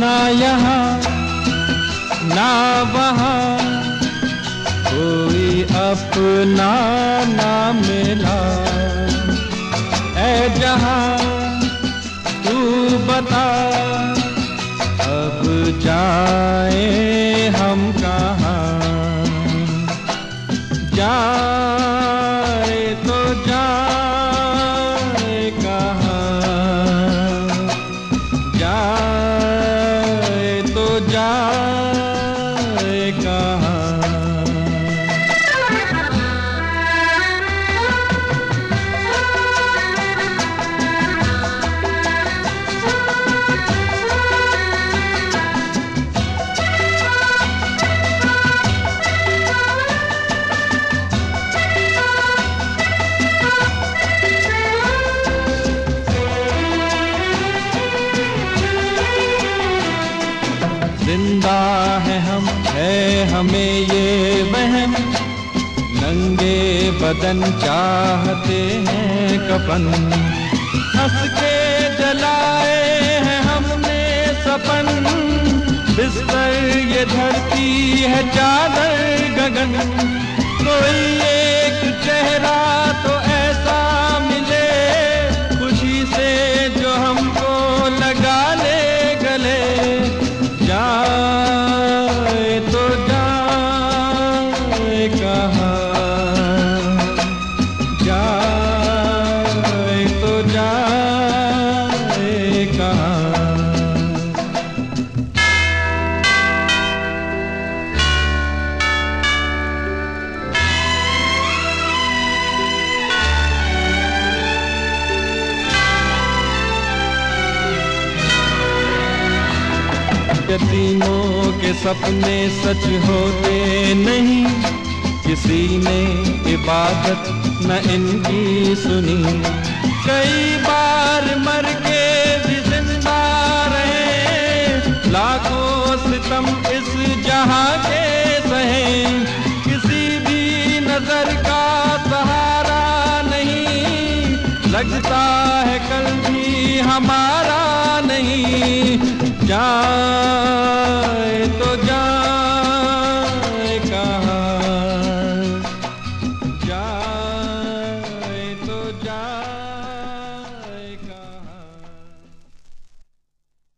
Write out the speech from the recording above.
ना यहाँ ना वहाँ कोई अपना ना मिला। ऐ जहाँ तू बता है हम, है हमें ये वहम नंगे बदन चाहते हैं कपन हंस के जलाए हैं हमने सपन। बिस्तर ये धरती है चादर गगन। कहाँ यतीमों के सपने सच होते नहीं। किसी ने इबादत न इनकी सुनी। सितम इस जहाँ के सहे। किसी भी नज़र का सहारा नहीं। लगता है कल भी हमारा नहीं। जा